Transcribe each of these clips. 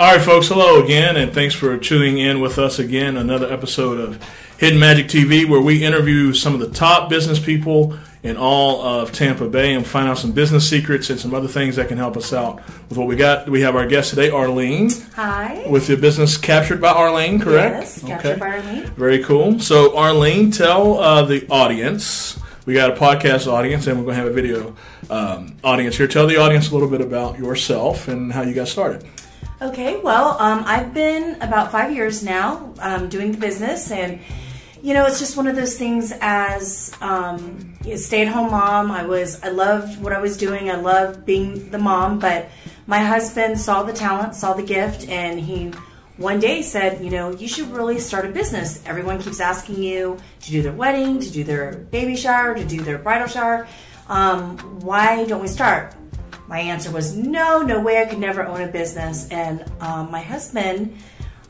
All right, folks, hello again, and thanks for tuning in with us again. Another episode of Hidden Magic TV, where we interview some of the top business people in all of Tampa Bay and find out some business secrets and some other things that can help us out with what we got. We have our guest today, Arlene, Hi. with your business captured by Arlene, correct? Yes, captured by Arlene. Very cool. So, Arlene, tell uh, the audience. We got a podcast audience, and we're going to have a video um, audience here. Tell the audience a little bit about yourself and how you got started. Okay, well, um, I've been about five years now um, doing the business, and you know, it's just one of those things. As um, stay-at-home mom, I was I loved what I was doing. I loved being the mom, but my husband saw the talent, saw the gift, and he one day said, you know, you should really start a business. Everyone keeps asking you to do their wedding, to do their baby shower, to do their bridal shower. Um, why don't we start? My answer was no, no way I could never own a business. And um, my husband,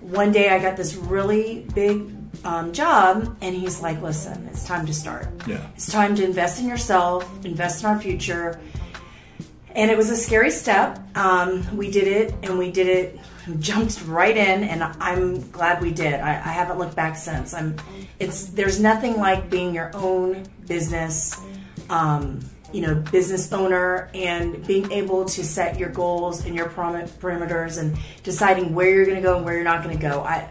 one day I got this really big um, job, and he's like, listen, it's time to start. Yeah. It's time to invest in yourself, invest in our future. And it was a scary step. Um, we did it, and we did it, jumped right in, and I'm glad we did. I, I haven't looked back since. I'm. It's there's nothing like being your own business. Um, you know, business owner and being able to set your goals and your param- parameters and deciding where you're going to go and where you're not going to go. I,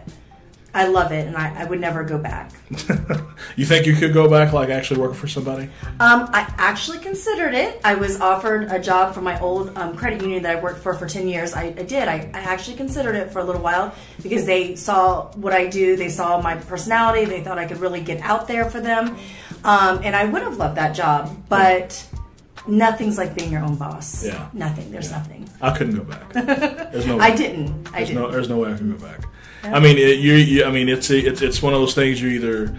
I love it, and I, I would never go back. you think you could go back, like actually work for somebody? Um, I actually considered it. I was offered a job from my old um, credit union that I worked for for 10 years. I, I did. I, I actually considered it for a little while because they saw what I do. They saw my personality. They thought I could really get out there for them. Um, and I would have loved that job, but nothing's like being your own boss. Yeah. Nothing. There's nothing. I couldn't go back. There's no. I didn't. I There's didn't. no. There's no way I can go back. I mean, it, you, you. I mean, it's it's it's one of those things you're either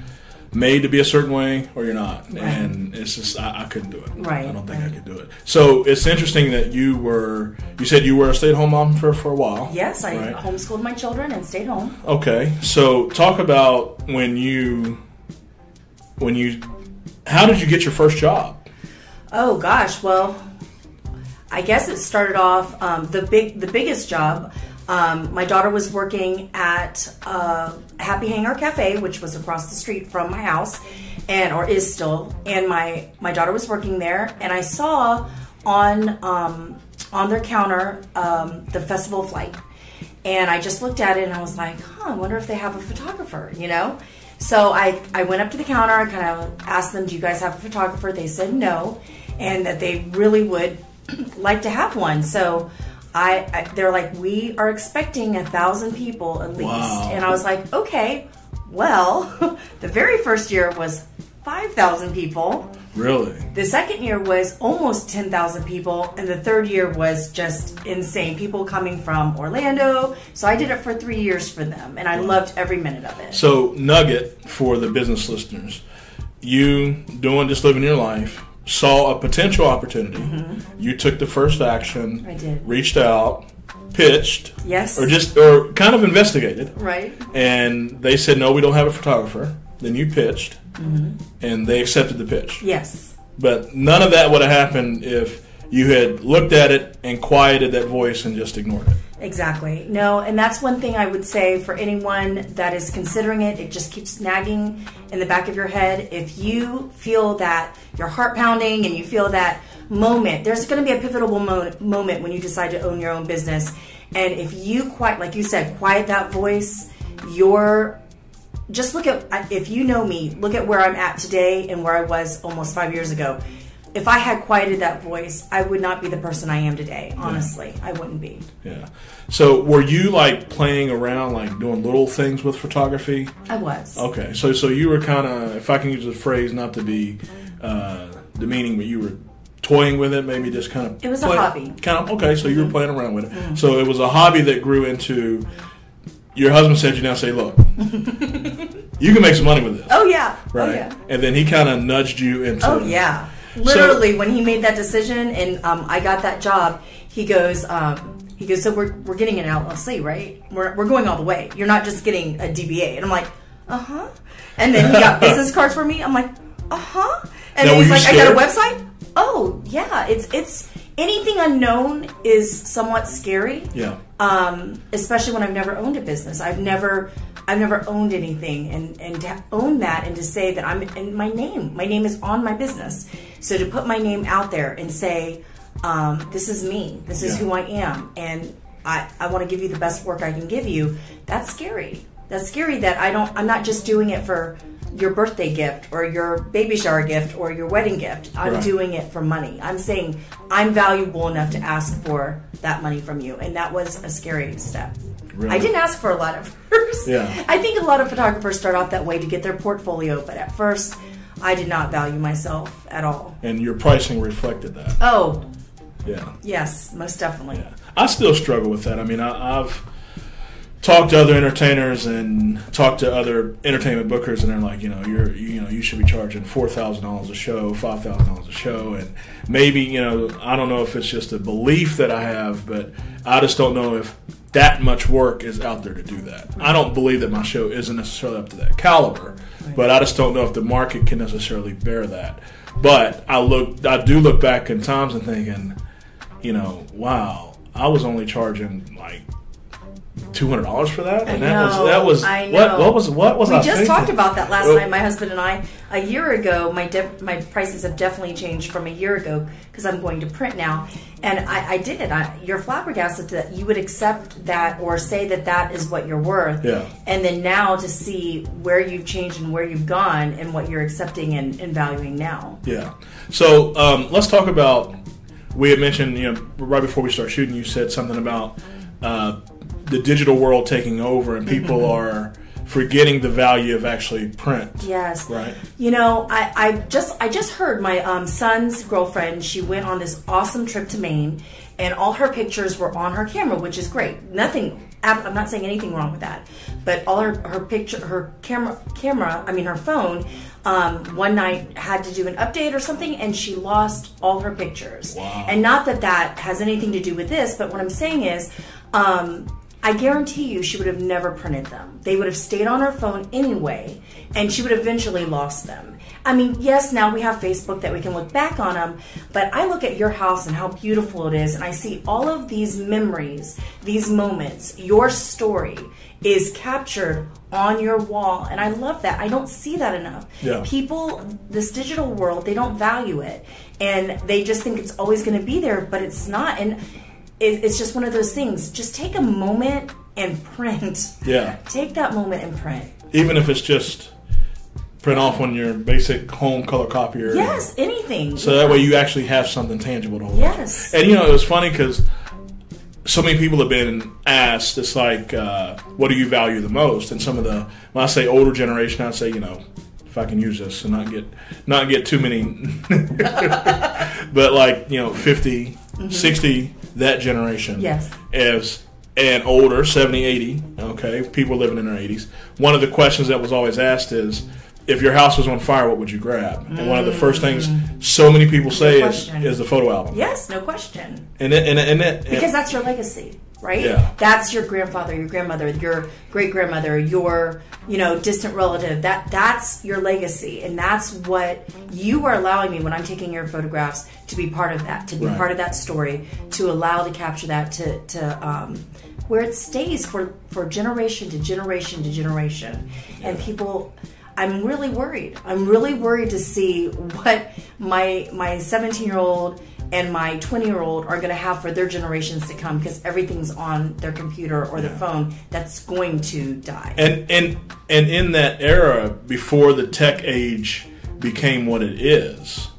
made to be a certain way or you're not, and it's just I, I couldn't do it. Right, I don't think I could do it. So it's interesting that you were. You said you were a stay-at-home mom for for a while. Yes, I Right. homeschooled my children and stayed home. Okay, so talk about when you when you. How did you get your first job? Oh gosh, well, I guess it started off um, the big the biggest job. Um, my daughter was working at uh, Happy Hanger Cafe, which was across the street from my house, and or is still. And my my daughter was working there, and I saw on um, on their counter um, the festival flight, and I just looked at it and I was like, huh, I wonder if they have a photographer, you know. So I, I went up to the counter. I kind of asked them, "Do you guys have a photographer?" They said no, and that they really would like to have one. So I, I they're like, "We are expecting a thousand people at least," Wow. and I was like, "Okay." Well, the very first year was five thousand people. Really? The second year was almost 10,000 people, and the third year was just insane. People coming from Orlando. So I did it for three years for them, and I loved every minute of it. So, nugget for the business listeners: you doing just living your life, saw a potential opportunity. You took the first action. Mm-hmm. I did. Reached out, pitched, Yes. or just or kind of investigated, right? and they said no, we don't have a photographer. Then you pitched, Mm-hmm. and they accepted the pitch. Yes. But none of that would have happened if you had looked at it and quieted that voice and just ignored it. Exactly. No, and that's one thing I would say for anyone that is considering it, it just keeps nagging in the back of your head. If you feel that your heart pounding and you feel that moment, there's going to be a pivotal mo- moment when you decide to own your own business. And if you quiet, like you said, quiet that voice, you're just look at if you know me look at where i'm at today and where i was almost five years ago if i had quieted that voice i would not be the person i am today honestly i wouldn't be Yeah. So, were you like playing around, like doing little things with photography? i was Okay, so so you were kind of, if I can use the phrase, not to be uh, demeaning, but you were toying with it, maybe just kind of. It was a hobby. Mm-hmm. Kind of okay. So you were playing around with it. So it was a hobby that grew into. Your husband said you now say, look, you can make some money with this, oh yeah right? oh yeah And then he kind of nudged you into. oh yeah literally when he made that decision and um, i got that job he goes um, he goes so we're, we're getting an llc right? We're, we're going all the way. You're not just getting a dba and i'm like uh-huh. And then he got business cards for me. I'm like uh-huh. And Now, then he's like i got a website? Oh yeah. It's it's anything unknown is somewhat scary. Yeah. Um, especially when I've never owned a business. I've never I've never owned anything and, and to own that and to say that I'm in my name. My name is on my business. So to put my name out there and say, um, this is me, this is Yeah. who I am, and I, I want to give you the best work I can give you, that's scary. That's scary that I don't I'm not just doing it for your birthday gift or your baby shower gift or your wedding gift. I'm Right. doing it for money. I'm saying I'm valuable enough to ask for that money from you. And that was a scary step. Really? I didn't ask for a lot at first. Yeah. I think a lot of photographers start off that way to get their portfolio, but at first I did not value myself at all. And your pricing reflected that. Oh, Yeah. yes, most definitely. Yeah. I still struggle with that. I mean, I, I've talked to other entertainers and talk to other entertainment bookers, and they're like, you know, you're, you know, you should be charging four thousand dollars a show, five thousand dollars a show, and maybe, you know, I don't know if it's just a belief that I have, but I just don't know if that much work is out there to do that. I don't believe that my show isn't necessarily up to that caliber, but I just don't know if the market can necessarily bear that. But I look, I do look back in times and thinking, you know, wow, I was only charging like two hundred dollars for that, and I that was that was I know. what what was what was we I just thinking? talked about that last Well, night, my husband and I. A year ago, my de- my prices have definitely changed from a year ago because I'm going to print now, and I, I did. I, you're flabbergasted that you would accept that or say that that is what you're worth. Yeah. And then now to see where you've changed and where you've gone and what you're accepting and, and valuing now. Yeah. So um, let's talk about. We had mentioned, you know, right before we start shooting, you said something about uh, the digital world taking over, and people Mm-hmm. are forgetting the value of actually print. Yes. Right. You know, I, I just I just heard my um, son's girlfriend. She went on this awesome trip to Maine, and all her pictures were on her camera, which is great. Nothing. I'm not saying anything wrong with that, but all her her picture, her camera, camera. I mean, her phone. Um, one night had to do an update or something, and she lost all her pictures. Wow. And not that that has anything to do with this, but what I'm saying is. Um, I guarantee you she would have never printed them. They would have stayed on her phone anyway, and she would have eventually lost them. I mean, yes, now we have Facebook that we can look back on them, but I look at your house and how beautiful it is, and I see all of these memories, these moments, your story is captured on your wall, and I love that. I don't see that enough. Yeah. People, this digital world, they don't value it, and they just think it's always going to be there, but it's not. And it, it's just one of those things. Just take a moment and print. Yeah. Take that moment and print. Even if it's just print off on your basic home color copier. Yes, anything. So that way you actually have something tangible to hold. Yes. And you know, it was funny because so many people have been asked, it's like, uh, what do you value the most? And some of the, when I say older generation, I'd say, you know, if I can use this and not get not get too many, but like you know, 50, 60, that generation. Yes. is and older, 70, 80, okay, people living in their 80s. One of the questions that was always asked is, if your house was on fire, what would you grab? And one of the first things mm. so many people say is, is the photo album. Yes, no question. And it, and it, and it, Because that's your legacy, right? Yeah. That's your grandfather, your grandmother, your great grandmother, your you know distant relative. That that's your legacy, and that's what you are allowing me when I'm taking your photographs to be part of that, to be Right. part of that story, to allow to capture that, to to um, where it stays for for generation to generation to generation, and people. I'm really worried. I'm really worried to see what my my 17 year old and my 20 year old are going to have for their generations to come because everything's on their computer or their Yeah. phone that's going to die. and and and in that era before the tech age became what it is,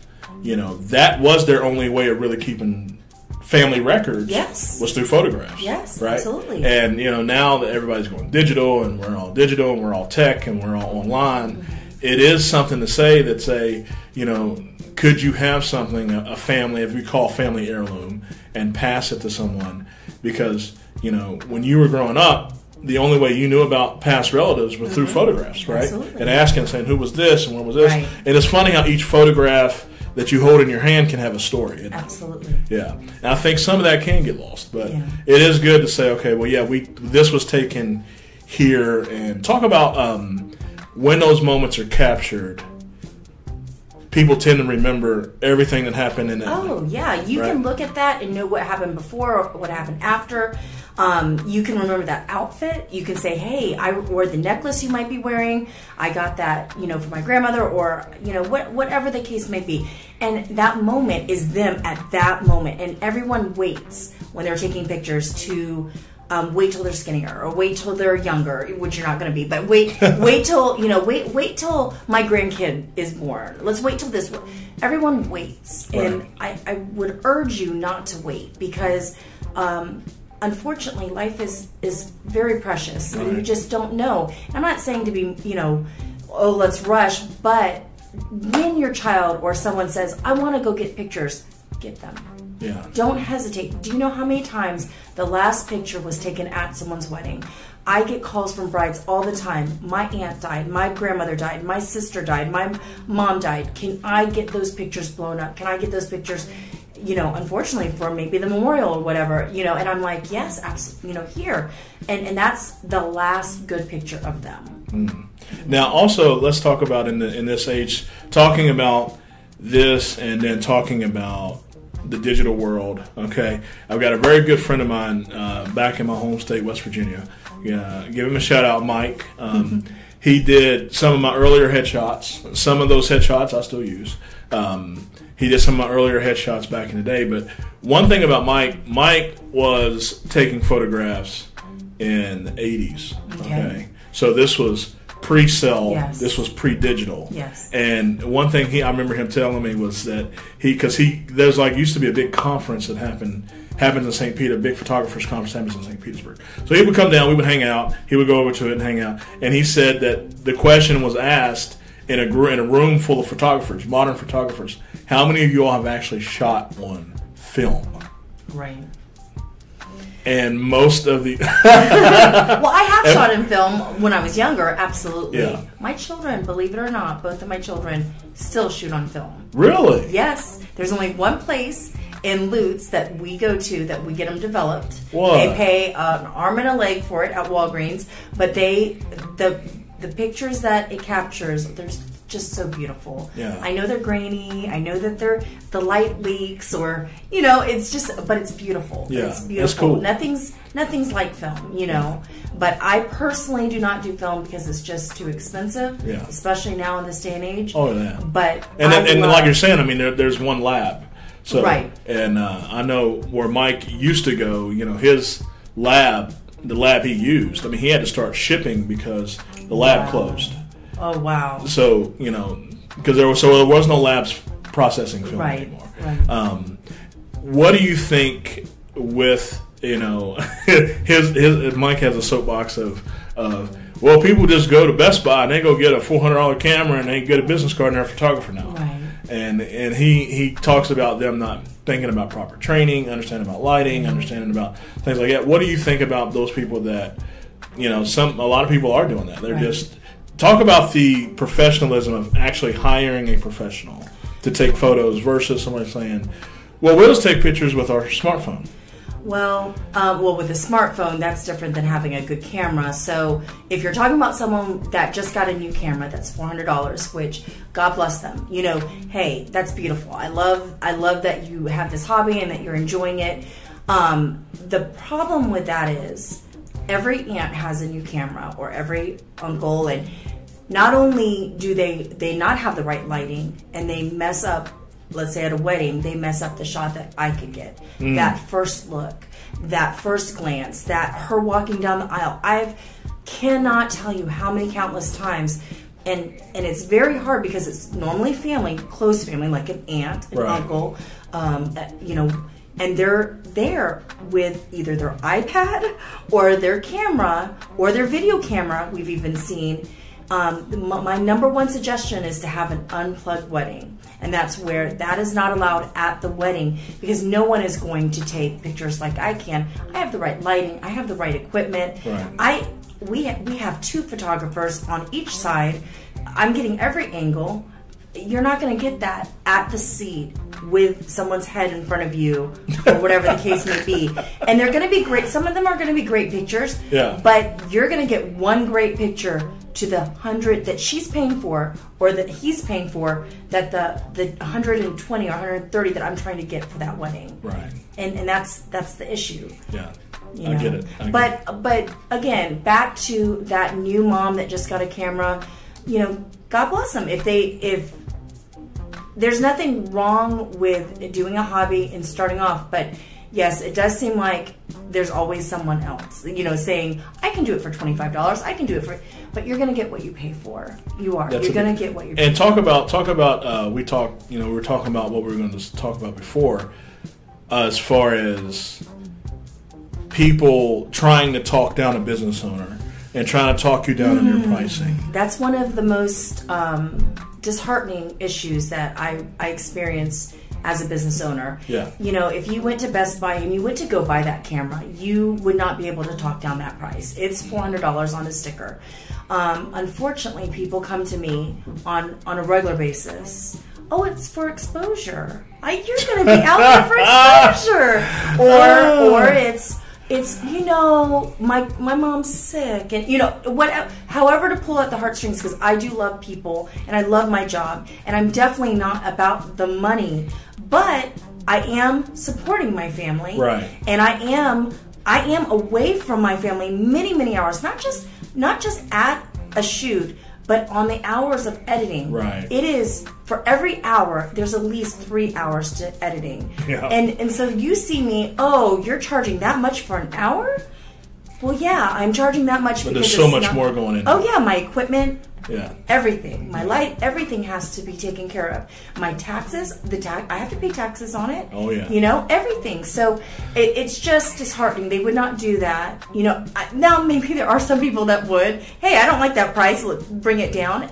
you know, that was their only way of really keeping family records. Yes. was through photographs. Yes, right. absolutely. And you know, now that everybody's going digital, and we're all digital, and we're all tech, and we're all online, Mm-hmm. It is something to say that say, you know, could you have something a, family, if we call family heirloom, and pass it to someone because you know when you were growing up. The only way you knew about past relatives was through photographs, right? Mm-hmm. Absolutely. And asking, saying, "Who was this and when was this?" Right. And it's funny how each photograph that you hold in your hand can have a story. Absolutely. Yeah, and I think some of that can get lost, but Yeah. it is good to say, okay, well, yeah, we this was taken here, and talk about um, when those moments are captured. people tend to remember everything that happened in that. Oh yeah, you Right. can look at that and know what happened before or what happened after. Um, you can remember that outfit. You can say, "Hey, I wore the necklace you might be wearing. I got that, you know, for my grandmother, or you know, what, whatever the case may be." And that moment is them at that moment, and everyone waits when they're taking pictures to. Um, wait till they're skinnier, or wait till they're younger, which you're not going to be. But wait, wait till you know, wait, wait till my grandkid is born. Let's wait till this. Everyone waits, and I, I would urge you not to wait because um, unfortunately life is is very precious and you just don't know i'm not saying to be you know oh let's rush but when your child or someone says i want to go get pictures get them Yeah. don't hesitate. Do you know how many times the last picture was taken at someone's wedding? I get calls from brides all the time. My aunt died, my grandmother died, my sister died, my mom died. Can I get those pictures blown up? Can I get those pictures, you know, unfortunately for maybe the memorial or whatever, you know? And I'm like, yes, absolutely, you know, here. And and that's the last good picture of them. Mm-hmm. Now, also, let's talk about in the in this age, talking about this, and then talking about the digital world. Okay, I've got a very good friend of mine uh, back in my home state, West Virginia. Yeah, give him a shout out, Mike. Um, he did some of my earlier headshots. Some of those headshots I still use. Um, he did some of my earlier headshots back in the day. But one thing about Mike, Mike was taking photographs in the 80s. Okay. okay? So this was pre-cell. Yes. This was pre-digital. Yes. And one thing he, I remember him telling me was that he, because he, there's like used to be a big conference that happened happens in St. Peter, big photographers conference happens in St. Petersburg. So he would come down, we would hang out, he would go over to it and hang out, and he said that the question was asked in a in a room full of photographers, modern photographers, how many of you all have actually shot on film? Right. And most of the Well, I have shot in film when I was younger, absolutely. Yeah. My children, believe it or not, both of my children still shoot on film. really, Yes, there's only one place in Lutz that we go to that we get them developed. What? They pay an arm and a leg for it at Walgreens, but they the the pictures that it captures, they're just so beautiful. Yeah. I know they're grainy. I know that they're the light leaks, or you know, it's just, but it's beautiful. Yeah, it's that's beautiful. cool. Nothing's nothing's like film, you know. But I personally do not do film because it's just too expensive, Yeah. especially now in this day and age. oh yeah. But And, then, and love- like you're saying, I mean, there, there's one lab. So, Right. And uh, I know where Mike used to go. You know, his lab, the lab he used. I mean, he had to start shipping because the lab Wow. closed. Oh wow! So you know, because there was so there was no labs processing film Right, anymore. right. Um, what do you think with you know his his Mike has a soapbox of of well people just go to Best Buy and they go get a four hundred dollar camera and they get a business card and they're a photographer now. Right. And and he he talks about them not thinking about proper training, understanding about lighting, understanding about things like that. What do you think about those people that you know some a lot of people are doing that. They're Right. just talk about the professionalism of actually hiring a professional to take photos versus somebody saying, "Well, we'll just take pictures with our smartphone." Well, uh, well, with a smartphone, that's different than having a good camera. So, if you're talking about someone that just got a new camera, that's four hundred dollars. Which, God bless them. You know, hey, that's beautiful. I love, I love that you have this hobby and that you're enjoying it. Um, the problem with that is, every aunt has a new camera, or every uncle, and not only do they they not have the right lighting, and they mess up let's say at a wedding, they mess up the shot that I could get. That first look, that first glance, that her walking down the aisle. I've cannot tell you how many countless times and and it's very hard because it's normally family, close family, like an aunt, an Right. uncle, um, uh, you know, and they're there with either their iPad or their camera or their video camera. We've even seen. Um, my, number one suggestion is to have an unplugged wedding, and that's where that is not allowed at the wedding because no one is going to take pictures like I can. I have the right lighting, I have the right equipment. Right. I we ha- we have two photographers on each side. I'm getting every angle. You're not going to get that at the seat with someone's head in front of you or whatever the case may be. And they're going to be great. Some of them are going to be great pictures. Yeah. But you're going to get one great picture to the hundred that she's paying for or that he's paying for that the the 120 or 130 that I'm trying to get for that wedding. Right. And and that's that's the issue. Yeah. you I know. get it. I get but it. but again, back to that new mom that just got a camera. You know, God bless them if they if there's nothing wrong with doing a hobby and starting off, but yes, it does seem like there's always someone else, you know, saying, I can do it for $25, I can do it for, but you're going to get what you pay for. You are. That's you're going to get what you pay And talk about talk about uh, we talk you know we were talking about what we were going to talk about before, uh, as far as people trying to talk down a business owner and trying to talk you down on Mm. your pricing. That's one of the most um, disheartening issues that I, I experience as a business owner. Yeah. You know, if you went to Best Buy and you went to go buy that camera, you would not be able to talk down that price. It's $400 on a sticker. Um, unfortunately, people come to me on, on a regular basis. Oh, it's for exposure. I, you're going to be out there for exposure. Or, or it's it's you know my my mom's sick and you know what however to pull out the heartstrings because i do love people and i love my job and i'm definitely not about the money but i am supporting my family Right. and i am i am away from my family many many hours not just not just at a shoot but on the hours of editing Right. it is for every hour there's at least three hours to editing Yeah. and and so you see me oh you're charging that much for an hour well yeah i'm charging that much But because there's so much not- more going into oh yeah my equipment Yeah. everything. My light everything has to be taken care of. My taxes the tax i have to pay taxes on it. Oh, yeah. you know everything. So it, it's just disheartening. They would not do that. You know I, now maybe there are some people that would. Hey i don't like that price. Let bring it down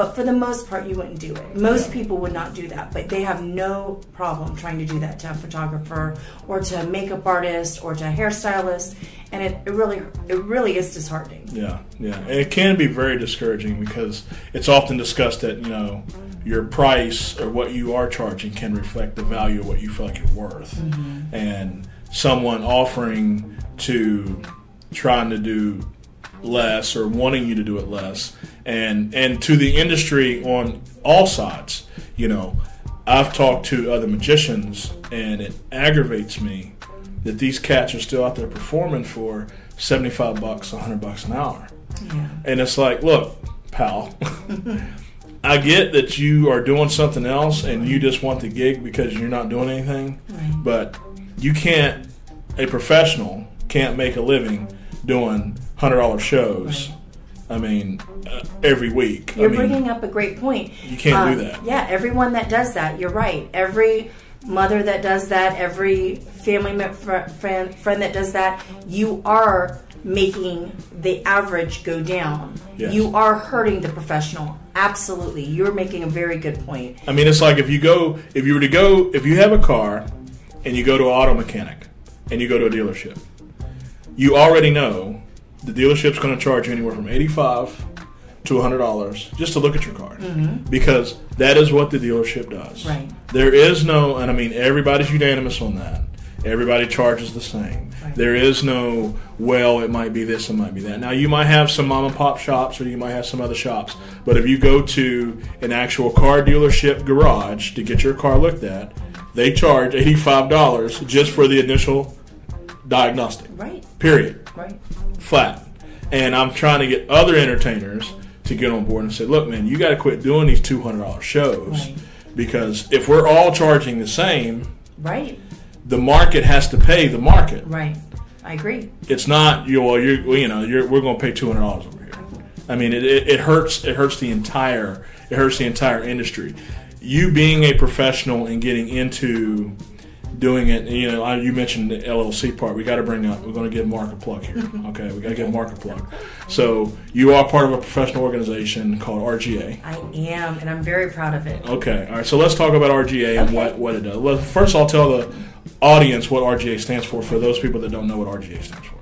but for the most part you wouldn't do it most people would not do that but they have no problem trying to do that to a photographer or to a makeup artist or to a hairstylist and it, it really it really is disheartening Yeah, yeah. And it can be very discouraging because it's often discussed that, you know, your price or what you are charging can reflect the value of what you feel like you're worth. Mm-hmm. And someone offering to trying to do less or wanting you to do it less and and to the industry on all sides, you know, I've talked to other magicians and it aggravates me that these cats are still out there performing for 75 bucks, 100 bucks an hour. yeah And it's like, look, pal, I get that you are doing something else and you just want the gig because you're not doing anything, Right. but you can't, a professional can't make a living doing $100 shows. Right. I mean, uh, every week. You're I mean, bringing up a great point. You can't do Um, that. Yeah, everyone that does that, you're right. Every mother that does that, every family mem- fr- friend, friend that does that, you are making the average go down. Yes. You are hurting the professional. Absolutely. You're making a very good point. I mean, it's like if you go, if you were to go, if you have a car and you go to an auto mechanic and you go to a dealership, you already know the dealership's going to charge you anywhere from 85 to $100 just to look at your car mm-hmm. because that is what the dealership does. Right. There is no, and I mean, everybody's unanimous on that. Everybody charges the same. Right. There is no, well, it might be this, it might be that. Now, you might have some mom and pop shops or you might have some other shops, but if you go to an actual car dealership garage to get your car looked at, they charge $85 just for the initial diagnostic. Right. Period Right. Flat. And I'm trying to get other entertainers to get on board and say, look, man, you got to quit doing these $200 shows Right. because if we're all charging the same, Right. the market has to pay the market. Right. I agree. It's not you. Well, you're you know you're, we're going to pay two hundred dollars over here. I mean, it, it, it hurts. It hurts the entire. It hurts the entire industry. You being a professional and getting into doing it. You know, I, you mentioned the LLC part. We got to bring up. We're going to give Mark a plug here. Okay, we got to give Mark a plug. So you are part of a professional organization called RGA. I am, and I'm very proud of it. Okay, all right. So let's talk about RGA and what, what it does. Well, first, I'll tell the audience what RGA stands for. For those people that don't know what RGA stands for.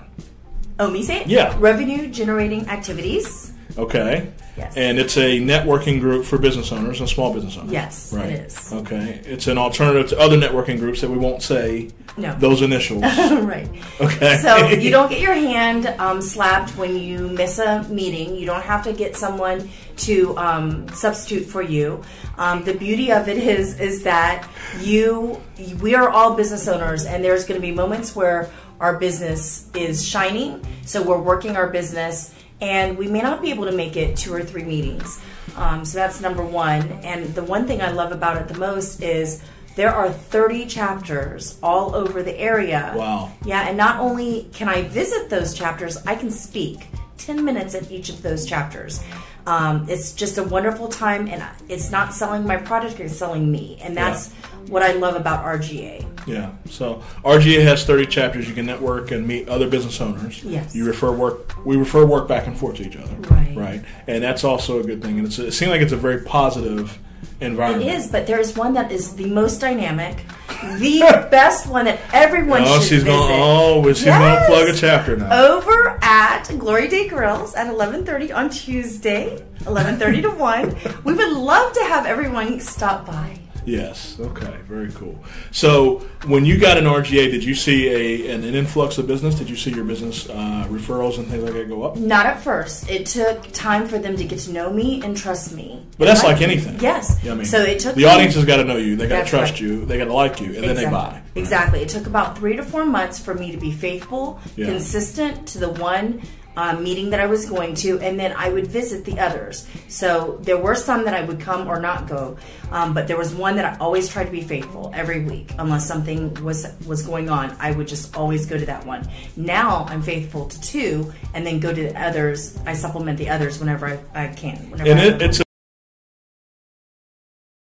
Oh, me say it? Yeah. Revenue generating activities. Okay. Yes. And it's a networking group for business owners and small business owners. Yes, right. it is. Okay, it's an alternative to other networking groups that we won't say No. those initials. right. Okay. So you don't get your hand um, slapped when you miss a meeting. You don't have to get someone to um, substitute for you. Um, the beauty of it is is that you we are all business owners, and there's going to be moments where our business is shining. So we're working our business, and we may not be able to make it two or three meetings. Um, so that's number one. And the one thing I love about it the most is there are 30 chapters all over the area. Wow. Yeah, and not only can I visit those chapters, I can speak 10 minutes at each of those chapters. Um, it's just a wonderful time, and it's not selling my product, it's selling me. And that's what I love about RGA. Yeah. So RGA has 30 chapters. You can network and meet other business owners. Yes. You refer work. We refer work back and forth to each other. Right. Right. And that's also a good thing. And it's, it seems like it's a very positive environment. It is, but there's one that is the most dynamic, the best one that everyone Oh, should she's visit. going. Oh, she's going to plug a chapter now. over at Glory Days Grill at 11:30 on Tuesday, 11:30 to 1. We would love to have everyone stop by. Yes. Okay. Very cool. So, when you got an RGA, did you see a an, an influx of business? Did you see your business uh, referrals and things like that go up? Not at first. It took time for them to get to know me and trust me. But that's And I- like anything. Yes. I mean, so it took the me- audience has got to know you. They got to trust right. you. They got to like you, and then they buy. Exactly. It took about three to four months for me to be faithful, Yeah. consistent to the one um, meeting that I was going to, and then I would visit the others. So there were some that I would come or not go, um, but there was one that I always tried to be faithful every week, unless something was was going on. I would just always go to that one. Now I'm faithful to two, and then go to the others. I supplement the others whenever I, I can. Whenever And I it, it's